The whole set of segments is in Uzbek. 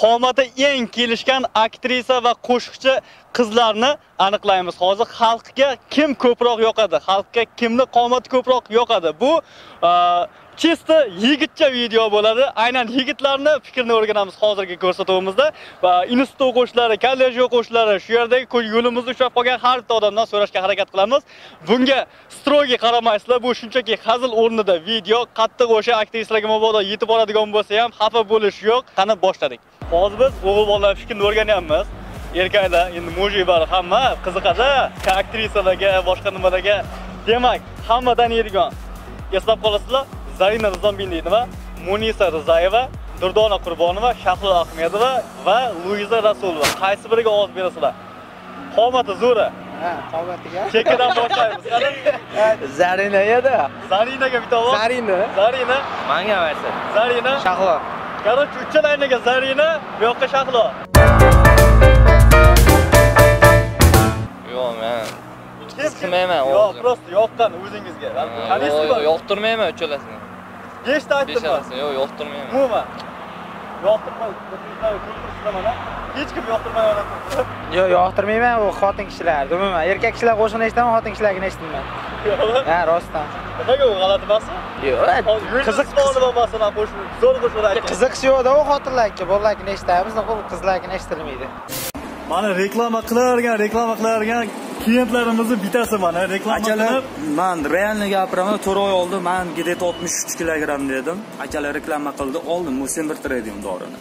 qomati eng kelishgan aktrisa va qo'shiqchi qizlarni aniqlaymiz. Hozir xalqga kim ko'proq yoqadi? Xalqga kimni qomati ko'proq yoqadi? Bu chista yigitcha video bo'ladi. Aynan yigitlarni fikrini o'rganamiz hozirgi ko'rsatuvimizda va institut o'quvchilari, kollej o'quvchilari, shu yerdagi yo'limizda ushlab qolgan har bitta odamdan so'rashga harakat qilamiz. Bunga strogi qaramaysizlar, bu shunchaki hazil o'rnida video, qattiq o'sha aktrisalarga mabodo yetib boradigan bo'lsa ham xafa bo'lish yo'q. Qani boshladik. Hozir biz o'g'il bolalar fikrini o'rganyapmiz. erkaklar endi mujiblar hamma qiziqadi aktrisalarga boshqa nimalarga demak hammadan yeydigan eslab qolasizlar Zarina Nizombin nima? Munisa Rizayeva, Durdona Qurbonova, Shahlo Ahmedova va Luiza Rasulova. Qaysi biriga ovoz berasizlar? Qomati zo'ra. Ha, qomatiga. Chekkadan boshlaymiz. Qani? Zarina edi. Zarinaga bitta ovoz. Zarina. Zarina. Menga bersa. Zarina. Shahlo. Короче, uchalayniga Zarina, bu yoqqa Shahlo. Yo'q, men qilmayman Yo'q, просто yoqqan o'zingizga. Yoqtirmayman uchalasini. Beshta aytdim. Beshalasini yo'q, yoqtirmayman. Umuman. Yoqtirmay, ko'rtirishlar mana. Hech kim yoqtirmay oladi. Yo'q, yoqtirmayman, u xotin kishilar. Umuman, erkak kishilar qo'shiqni eshitaman, xotin kishilarni eshitmayman. Ha, rostdan. Nimaga u g'alati emasmi? Yo'q, qiziq qismoni masalan qo'shiq, zo'r qo'shiqlar aytgan. qiziqish yo'qda u xotinlarga, bolalarga eshitamiz, nuqul qizlarga eshitilmaydi. Mana reklama qilargan, reklama qilargan klientlarimizni bitasi mana reklama akalar qilib. man realni gapiraman to'rt oy oldin man где-то 63 kilogramm dedim. Akalar reklama qildi oldim. U semirtiradigan dorini.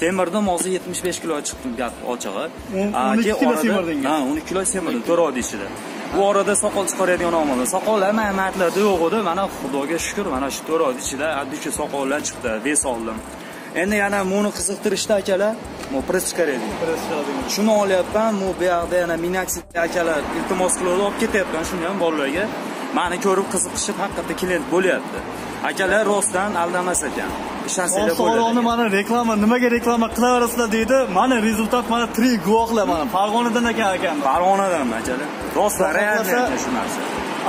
Semirdim hozir 75 kilo chiqdim gap ochig'i. O'n- Ha, 12 keyin kilo semirdingiz? ha 12 kilo semirdim to'rt oyni ichida bu orada soqol chiqaradigan omonda soqol ham matlarda yo'q edi. Mana xudoga shukur mana shu to'rt oyni ichida oddiy soqollar chiqdi ves oldim endi yana buni qiziqtirishda akalar press chiqaradigan shuni olyapman bu buyoqda yana minaxit akalar iltimos qilib olib ketyapman shuni ham bolalarga mani ko'rib qiziqishib haqiqatda klient bo'lyapti akalar rostdan aldamas ekan ishlasanglar So'rovni bo'ladi mana reklama, nimaga reklama qilaverasizlar deydi. Mana rezultat mana tirik guvohlar mana. Farg'onadan ekan akam. farg'onadan akalar rostdan realniy shu narsa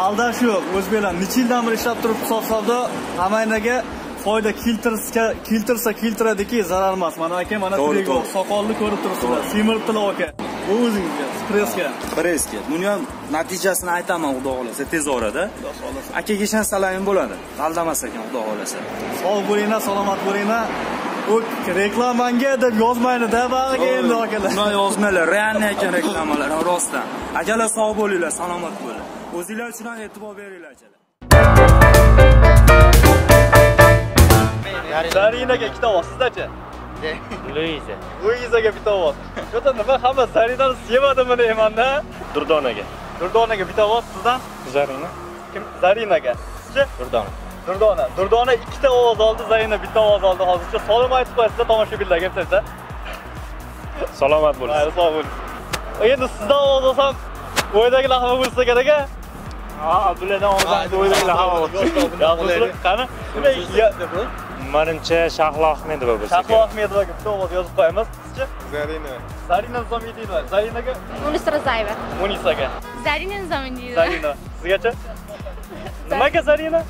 Aldash yo'q. O'zbeklar necha yildan beri ishlab turib hisob savdo hammaga foyda keltirsa keltirsa keltiradiki zarar emas. Mana aka mana To'g'ri. Soqolni ko'rib turibsizlar. Semiribdilar aka. Bu o'zingizga, stressga. pressga buni ham natijasini aytaman xudo xohlasa tez orada akaga ishonsalaring bo'ladi aldamas ekan xudo xohlasa Sog' bo'linglar, salomat bo'linglar. U reklamanga deb yozmaydi-da bag'iga endi akalar. Bunday yozmalar realniy ekan reklamalar rostdan akalar sog' bo'linglar salomat bo'linglar o'zinglar uchun ham e'tibor beringlar akalar Zarinaga ikkita ovoz, sizdachi? Luiza. Luizaga bitta ovoz. Yo'qda nima hamma Zarinani sevadimi deymanda? Durdonaga. Durdonaga bitta ovoz, sizdan? Zarina. Kim? Zarinaga. Sizchi? Durdona. Durdona. Durdona ikkita ovoz oldi, Zarina bitta ovoz oldi hozircha. Salom aytib qo'yasizlar tomoshabinlarga bitta. Salomat Mayli, sog' bo'ling. Endi sizdan ovoz olsam, o'ydagi lahma bo'lsa kerak-a? Ha, bulardan oldin o'ylaylar havo. Qani? Manimcha Shahlo Ahmedova bo'lsa Shahlo Ahmedovaga bitta ovoz yozib qo'yamiz. Sizchi? Zarina. Zarina Nizomiyeva. Zarinaga, Munisa Rizayeva. Munisaga. Zarina Nizomiyeva. Zarina. Sizgacha? Nimaga Zarina?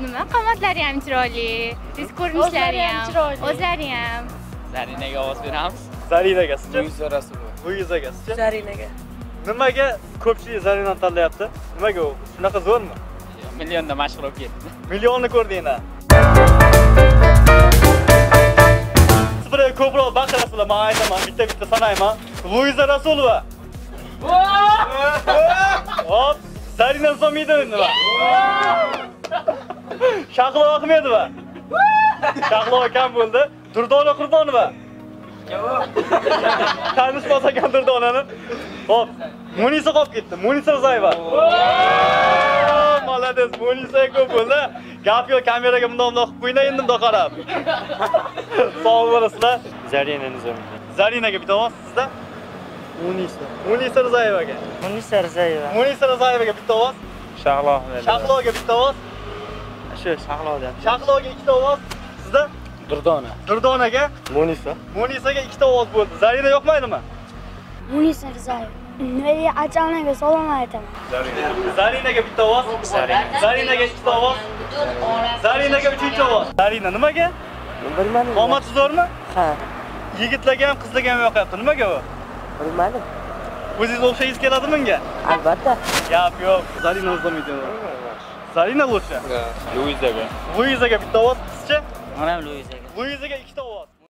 Nima qomatlari ham chiroyli, yuz ko'rinishlari ham chiroyli. O'zlari ham. Zarinaga ovoz beramiz. Zarinaga. Sizchi? Luiza Rasulova. Luizaga. Sizchi? Zarinaga. Nimaga ko'pchilik Zarinani tanlayapti? Nimaga u? Shunaqa zo'rmi? Millionda mashhur bo'lib ketdi. Millionni ko'rdinglar. Siz bir ko'proq baqirasizlar, men aytaman, bitta-bitta sanayman. Luiza Rasulova. Hop, Zarina somidova nima? Shahlo Ahmedova. Shahlo akam bo'ldi. Durdona Qurbonova. Tanishmas ekan Durdonani. Hop, Munisa qolib ketdi. Munisa Rizayeva. Молодец, Munisa ko'p bo'ldi. Gap yo'q, kameraga bundoq bundoq qilib qo'yinglar endi bundoq qarab. Sog' bo'lasizlar. Zarina Nizomiyeva. Zarinaga bitta ovoz sizda? Munisa. Munisa Rizayevaga. Munisa Rizayeva. Munisa Rizayevaga bitta ovoz. Shahlo. Shahloga bitta ovoz. Shu Shahlo deyapti. Shahloga ikkita ovoz. Sizda? Durdona. Durdonaga, Munisa. Munisaga ikkita ovoz bo'ldi. Zarina yoqmaydimi? Munisa Rizayeva. Nega aka-onaga salom aytaman. Zarinaga bitta ovoz. Zarina. Zarinaga ikkita ovoz. Zarinaga uchinchi ovoz. Zarina nimaga? bilmadim Qomati zo'rmi? ha Yigitlarga ham, qizlarga ham yoqyapti. Nimaga bu? bilmadim O'zingiz o'xshagingiz keladimi bunga? albatta Gap yo'q. Zarina o'zlamaydi. Zarina лучше. Luizaga. Luizaga bitta ovoz qizcha, mana ham luizaga Luizaga ikkita ovoz.